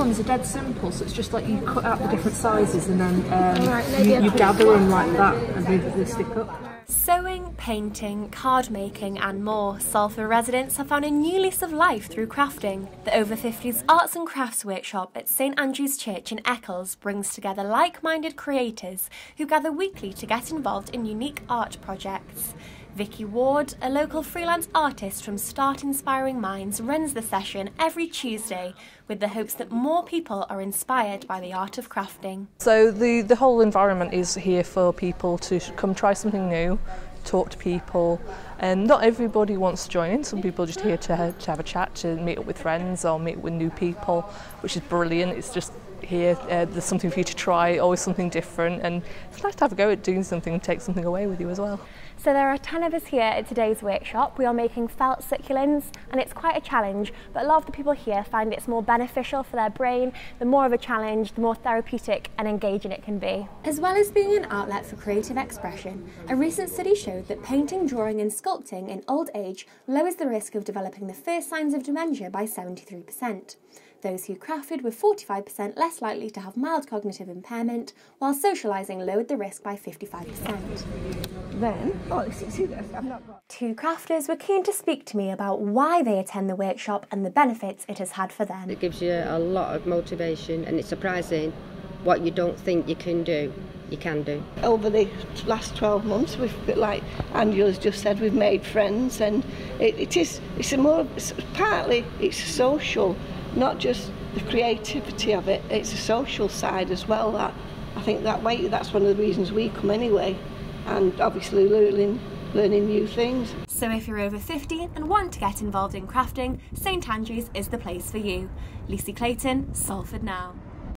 ones are dead simple, so it's just like you cut out the different sizes and then um, right, you, you gather them like that and they, they stick up. Sewing, painting, card making, and more, Salford residents have found a new lease of life through crafting. The Over 50s Arts and Crafts Workshop at St Andrew's Church in Eccles brings together like minded creators who gather weekly to get involved in unique art projects. Vicky Ward, a local freelance artist from Start Inspiring Minds, runs the session every Tuesday with the hopes that more people are inspired by the art of crafting. So the, the whole environment is here for people to come try something new, talk to people and not everybody wants to join in some people are just here to, to have a chat to meet up with friends or meet with new people which is brilliant it's just here uh, there's something for you to try always something different and it's nice to have a go at doing something and take something away with you as well So there are 10 of us here at today's workshop. We are making felt succulents and it's quite a challenge, but a lot of the people here find it's more beneficial for their brain. The more of a challenge, the more therapeutic and engaging it can be. As well as being an outlet for creative expression, a recent study showed that painting, drawing and sculpting in old age lowers the risk of developing the first signs of dementia by 73%. Those who crafted were 45% less likely to have mild cognitive impairment, while socialising lowered the risk by 55%. Then, oh, see, see this, I've not. Two crafters were keen to speak to me about why they attend the workshop and the benefits it has had for them. It gives you a lot of motivation and it's surprising what you don't think you can do you can do. Over the last 12 months, we've, like Angela's just said, we've made friends and it, it is, it's a more, it's, partly it's social not just the creativity of it, it's a social side as well. That I think that way that's one of the reasons we come anyway, and obviously learning learning new things. So if you're over 50 and want to get involved in crafting, St Andrews is the place for you. Lucy Clayton, Salford Now.